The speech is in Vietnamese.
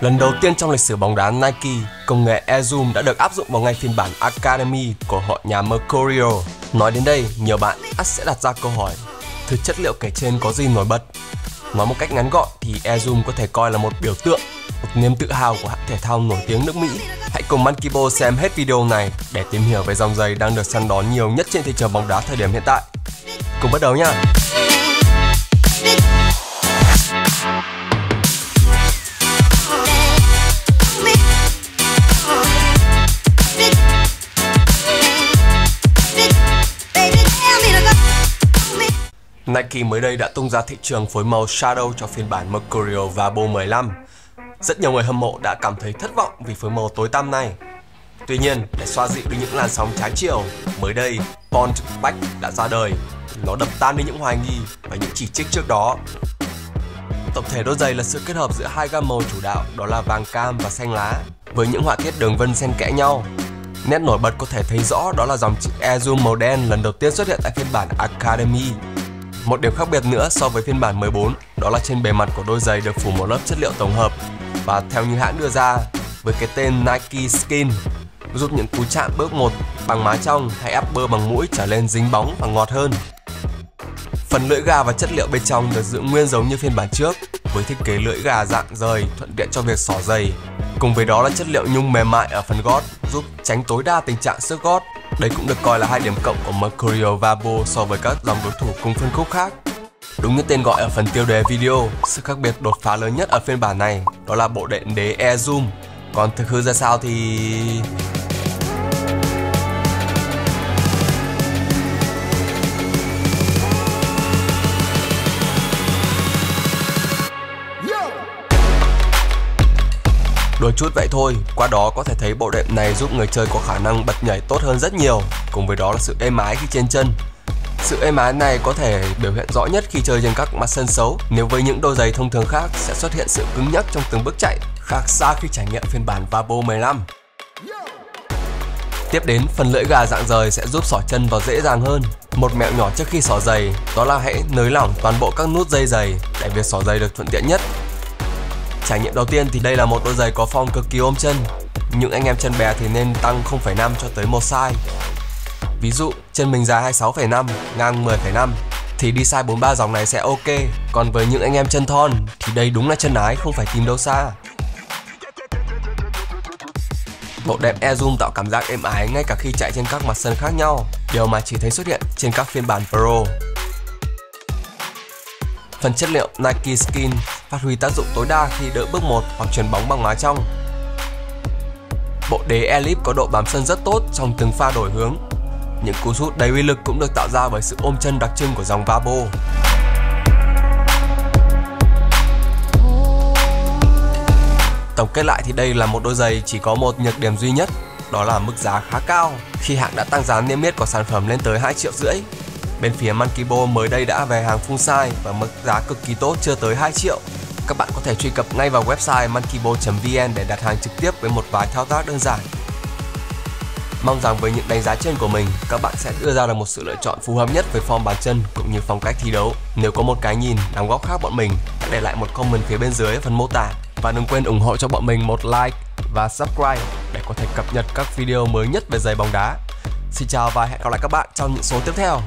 Lần đầu tiên trong lịch sử bóng đá Nike, công nghệ Air Zoom đã được áp dụng vào ngay phiên bản Academy của họ nhà Mercurial. Nói đến đây, nhiều bạn ắt sẽ đặt ra câu hỏi, thứ chất liệu kể trên có gì nổi bật? Nói một cách ngắn gọn thì Air Zoom có thể coi là một biểu tượng, một niềm tự hào của hãng thể thao nổi tiếng nước Mỹ. Hãy cùng Mankibo xem hết video này để tìm hiểu về dòng giày đang được săn đón nhiều nhất trên thị trường bóng đá thời điểm hiện tại. Cùng bắt đầu nha! Nike mới đây đã tung ra thị trường phối màu Shadow cho phiên bản Mercurial Vabo 15. Rất nhiều người hâm mộ đã cảm thấy thất vọng vì phối màu tối tăm này. Tuy nhiên, để xoa dịu đi những làn sóng trái chiều, mới đây Bond Back đã ra đời. Nó đập tan đi những hoài nghi và những chỉ trích trước đó. Tổng thể đôi giày là sự kết hợp giữa hai gam màu chủ đạo đó là vàng cam và xanh lá với những họa tiết đường vân xen kẽ nhau. Nét nổi bật có thể thấy rõ đó là dòng chữ Air màu đen lần đầu tiên xuất hiện tại phiên bản Academy một điểm khác biệt nữa so với phiên bản 14 đó là trên bề mặt của đôi giày được phủ một lớp chất liệu tổng hợp và theo như hãng đưa ra, với cái tên Nike Skin, giúp những cú chạm bước một bằng má trong hay áp bơ bằng mũi trở lên dính bóng và ngọt hơn. Phần lưỡi gà và chất liệu bên trong được giữ nguyên giống như phiên bản trước, với thiết kế lưỡi gà dạng rời, thuận tiện cho việc xỏ giày. Cùng với đó là chất liệu nhung mềm mại ở phần gót, giúp tránh tối đa tình trạng xước gót đây cũng được coi là hai điểm cộng của Mercurio Vabo so với các dòng đối thủ cùng phân khúc khác. Đúng như tên gọi ở phần tiêu đề video, sự khác biệt đột phá lớn nhất ở phiên bản này đó là bộ đệm đế Air Zoom. Còn thực hư ra sao thì... Đôi chút vậy thôi, qua đó có thể thấy bộ đệm này giúp người chơi có khả năng bật nhảy tốt hơn rất nhiều, cùng với đó là sự êm ái khi trên chân. Sự êm ái này có thể biểu hiện rõ nhất khi chơi trên các mặt sân xấu, nếu với những đôi giày thông thường khác sẽ xuất hiện sự cứng nhắc trong từng bước chạy, khác xa khi trải nghiệm phiên bản Vabo 15. Tiếp đến, phần lưỡi gà dạng rời sẽ giúp xỏ chân vào dễ dàng hơn. Một mẹo nhỏ trước khi xỏ giày đó là hãy nới lỏng toàn bộ các nút dây giày để việc xỏ giày được thuận tiện nhất Trải nghiệm đầu tiên thì đây là một đôi giày có form cực kỳ ôm chân. Những anh em chân bè thì nên tăng 0,5 cho tới một size. Ví dụ chân mình dài 26,5, ngang 10,5 thì đi size 43 dòng này sẽ ok. Còn với những anh em chân thon thì đây đúng là chân ái không phải tìm đâu xa. Bộ đẹp Air Zoom tạo cảm giác êm ái ngay cả khi chạy trên các mặt sân khác nhau, điều mà chỉ thấy xuất hiện trên các phiên bản Pro. Phần chất liệu Nike Skin phát huy tác dụng tối đa khi đỡ bước một hoặc chuyền bóng bằng má trong. Bộ đế Elip có độ bám sân rất tốt trong từng pha đổi hướng. Những cú sút đầy uy lực cũng được tạo ra bởi sự ôm chân đặc trưng của dòng Vabo. Tổng kết lại thì đây là một đôi giày chỉ có một nhược điểm duy nhất, đó là mức giá khá cao khi hãng đã tăng giá niêm yết của sản phẩm lên tới 2 triệu rưỡi Bên phía Monkeybo mới đây đã về hàng full size và mức giá cực kỳ tốt chưa tới 2 triệu. Các bạn có thể truy cập ngay vào website monkeybo.vn để đặt hàng trực tiếp với một vài thao tác đơn giản. Mong rằng với những đánh giá trên của mình, các bạn sẽ đưa ra được một sự lựa chọn phù hợp nhất với form bàn chân cũng như phong cách thi đấu. Nếu có một cái nhìn đóng góp khác bọn mình, hãy để lại một comment phía bên dưới phần mô tả và đừng quên ủng hộ cho bọn mình một like và subscribe để có thể cập nhật các video mới nhất về giày bóng đá. Xin chào và hẹn gặp lại các bạn trong những số tiếp theo.